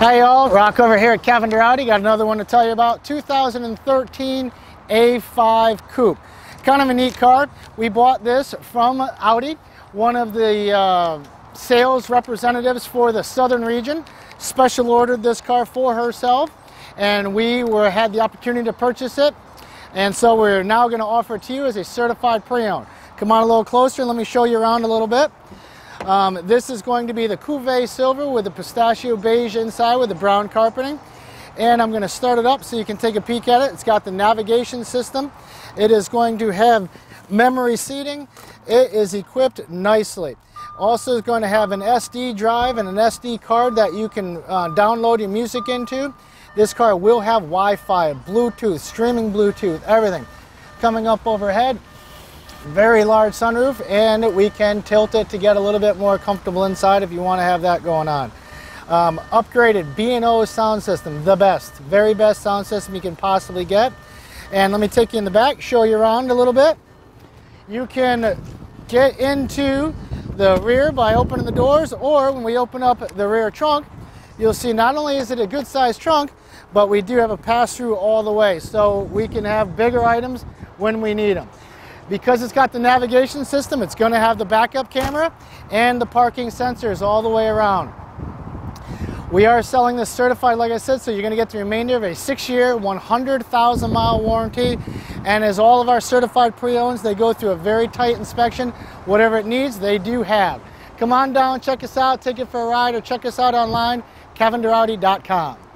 Hi y'all, Rock over here at Cavender Audi. Got another one to tell you about. 2013 A5 Coupe. Kind of a neat car. We bought this from Audi, one of the uh, sales representatives for the southern region. Special ordered this car for herself and we were had the opportunity to purchase it. And so we're now going to offer it to you as a certified pre-owned. Come on a little closer and let me show you around a little bit. Um, this is going to be the Cuvée Silver with the pistachio beige inside with the brown carpeting. And I'm going to start it up so you can take a peek at it. It's got the navigation system. It is going to have memory seating. It is equipped nicely. Also is going to have an SD drive and an SD card that you can uh, download your music into. This car will have Wi-Fi, Bluetooth, streaming Bluetooth, everything. Coming up overhead, very large sunroof and we can tilt it to get a little bit more comfortable inside if you want to have that going on. Um, upgraded B&O sound system, the best, very best sound system you can possibly get. And let me take you in the back, show you around a little bit. You can get into the rear by opening the doors or when we open up the rear trunk, you'll see not only is it a good sized trunk, but we do have a pass through all the way so we can have bigger items when we need them. Because it's got the navigation system, it's going to have the backup camera and the parking sensors all the way around. We are selling this certified, like I said, so you're going to get the remainder of a six-year, 100,000 mile warranty. And as all of our certified pre-owns, they go through a very tight inspection. Whatever it needs, they do have. Come on down, check us out, take it for a ride, or check us out online, CavenderAudi.com.